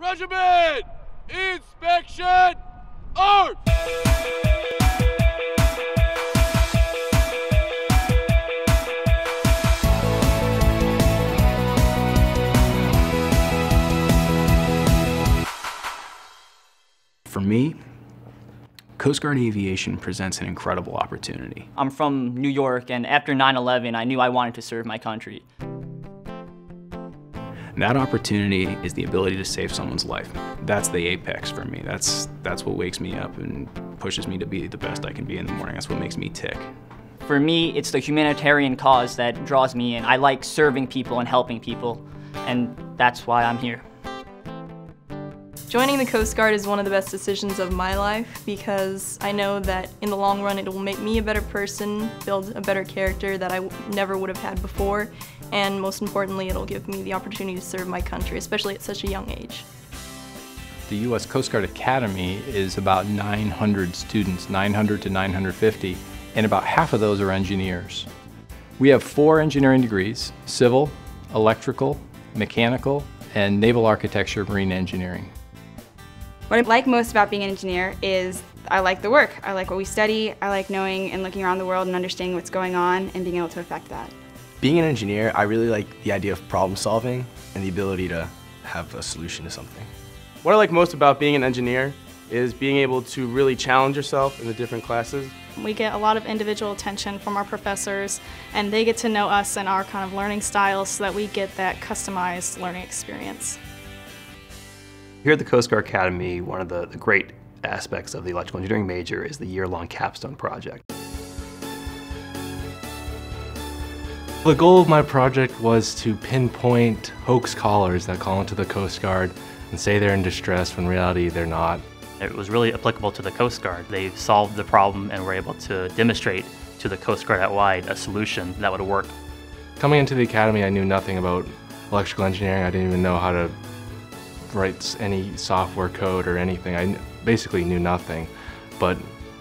Regiment! Inspection! Arms! For me, Coast Guard Aviation presents an incredible opportunity. I'm from New York, and after 9 11, I knew I wanted to serve my country. And that opportunity is the ability to save someone's life. That's the apex for me. That's, that's what wakes me up and pushes me to be the best I can be in the morning. That's what makes me tick. For me, it's the humanitarian cause that draws me in. I like serving people and helping people, and that's why I'm here. Joining the Coast Guard is one of the best decisions of my life because I know that in the long run it will make me a better person, build a better character that I never would have had before, and most importantly it'll give me the opportunity to serve my country, especially at such a young age. The U.S. Coast Guard Academy is about 900 students, 900 to 950, and about half of those are engineers. We have four engineering degrees, civil, electrical, mechanical, and naval architecture, marine engineering. What I like most about being an engineer is I like the work. I like what we study. I like knowing and looking around the world and understanding what's going on and being able to affect that. Being an engineer, I really like the idea of problem solving and the ability to have a solution to something. What I like most about being an engineer is being able to really challenge yourself in the different classes. We get a lot of individual attention from our professors and they get to know us and our kind of learning styles so that we get that customized learning experience. Here at the Coast Guard Academy, one of the, the great aspects of the electrical engineering major is the year-long capstone project. The goal of my project was to pinpoint hoax callers that call into the Coast Guard and say they're in distress when in reality they're not. It was really applicable to the Coast Guard. They solved the problem and were able to demonstrate to the Coast Guard at wide a solution that would work. Coming into the academy, I knew nothing about electrical engineering. I didn't even know how to write any software code or anything. I basically knew nothing. But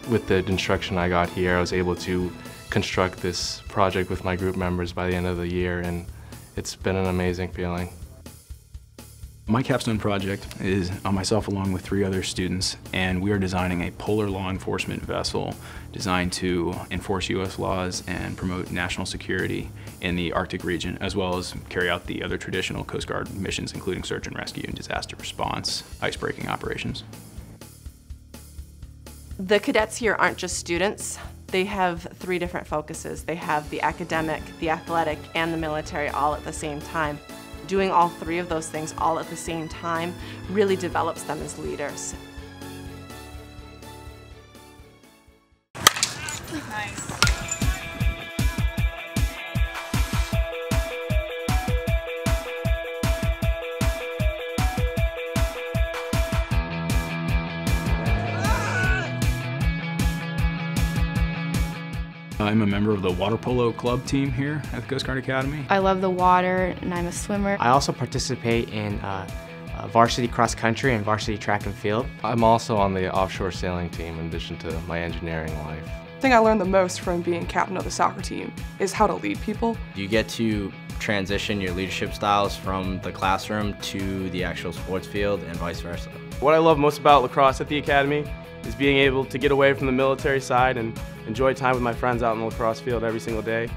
with the instruction I got here, I was able to construct this project with my group members by the end of the year, and it's been an amazing feeling. My capstone project is on myself along with three other students, and we are designing a polar law enforcement vessel designed to enforce U.S. laws and promote national security in the Arctic region, as well as carry out the other traditional Coast Guard missions, including search and rescue and disaster response, icebreaking operations. The cadets here aren't just students. They have three different focuses. They have the academic, the athletic, and the military all at the same time doing all three of those things all at the same time really develops them as leaders. I'm a member of the water polo club team here at the Coast Guard Academy. I love the water and I'm a swimmer. I also participate in uh, uh, varsity cross country and varsity track and field. I'm also on the offshore sailing team in addition to my engineering life. The thing I learned the most from being captain of the soccer team is how to lead people. You get to transition your leadership styles from the classroom to the actual sports field and vice versa. What I love most about lacrosse at the academy is being able to get away from the military side and enjoy time with my friends out in the lacrosse field every single day.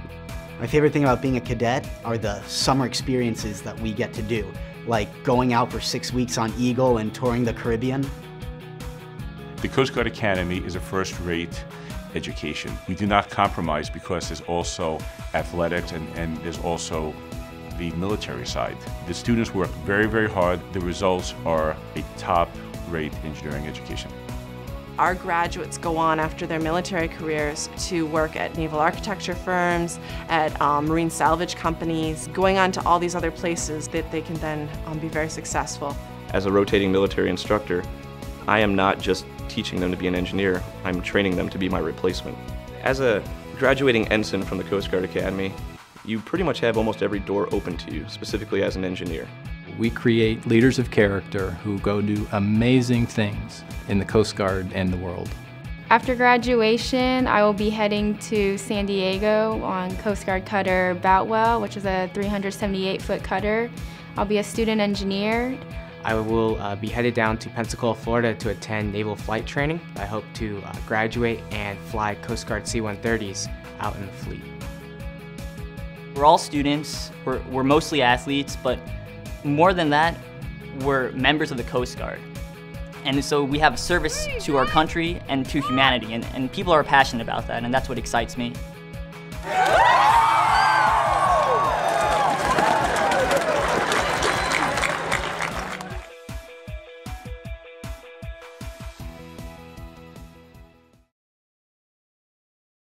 My favorite thing about being a cadet are the summer experiences that we get to do, like going out for six weeks on Eagle and touring the Caribbean. The Coast Guard Academy is a first-rate education. We do not compromise because there's also athletics and, and there's also the military side. The students work very, very hard. The results are a top-rate engineering education. Our graduates go on after their military careers to work at naval architecture firms, at um, marine salvage companies, going on to all these other places that they can then um, be very successful. As a rotating military instructor, I am not just teaching them to be an engineer, I'm training them to be my replacement. As a graduating ensign from the Coast Guard Academy, you pretty much have almost every door open to you, specifically as an engineer. We create leaders of character who go do amazing things in the Coast Guard and the world. After graduation, I will be heading to San Diego on Coast Guard cutter Boutwell, which is a 378-foot cutter. I'll be a student engineer. I will uh, be headed down to Pensacola, Florida to attend naval flight training. I hope to uh, graduate and fly Coast Guard C-130s out in the fleet. We're all students, we're, we're mostly athletes, but more than that, we're members of the Coast Guard. And so we have a service to our country and to humanity, and, and people are passionate about that, and that's what excites me.